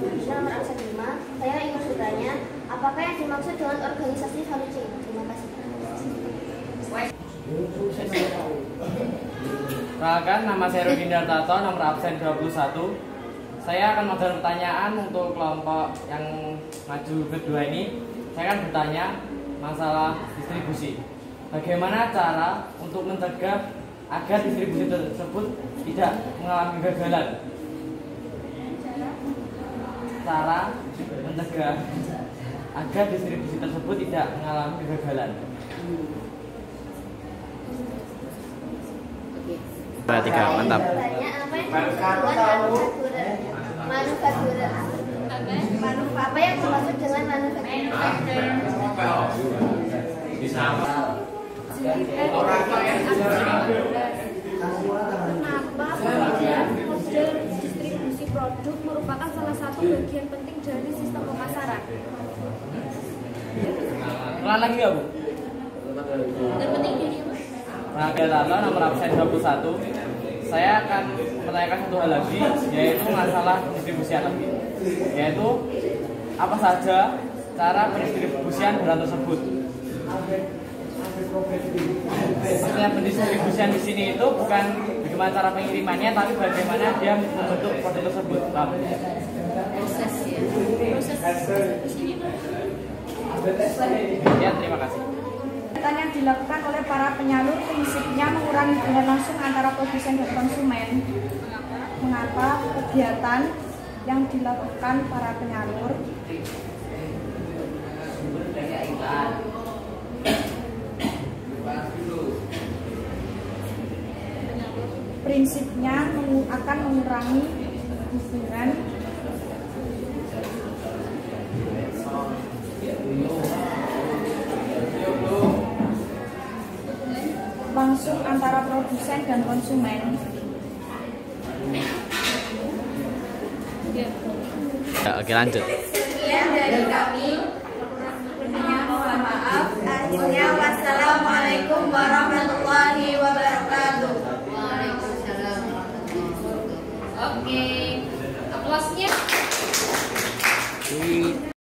Nomor absen 5, saya ingin bertanya, apakah yang dimaksud dengan organisasi value? Terima kasih. Perkenalkan, nama saya Rudi Dartato, nomor absen 21. Saya akan modal pertanyaan untuk kelompok yang maju kedua ini. Saya akan bertanya masalah distribusi. Bagaimana cara untuk mencegah agar distribusi tersebut tidak mengalami kegagalan? Cara mencegah agar distribusi tersebut tidak mengalami kegagalan. Dua, tiga, mantap. Bertanya, apa yang dimaksud dengan manufaktur? Manufaktur. Apa yang dimaksud dengan manufaktur? Kenapa kemudian model distribusi produk merupakan salah satu bagian penting dari sistem pemasaran? Ulang lagi nggak Bu? Dan pentingnya ini? Nah, nomor absen 21 Saya akan menanyakan satu hal lagi Yaitu masalah distribusian lagi Yaitu Apa saja cara pendistribusian barang tersebut Maksudnya pendistribusian di sini itu bukan bagaimana cara pengirimannya Tapi bagaimana dia membentuk produk tersebut Paham? Proses ya. Proses. Ya, terima kasih Kegiatan yang dilakukan oleh para penyalur prinsipnya mengurangi hubungan langsung antara produsen dan konsumen. Mengapa kegiatan yang dilakukan para penyalur prinsipnya akan mengurangi hubungan langsung antara produsen dan konsumen. Ya, oke lanjut. Sekian dari kami. lagi. Aplausnya.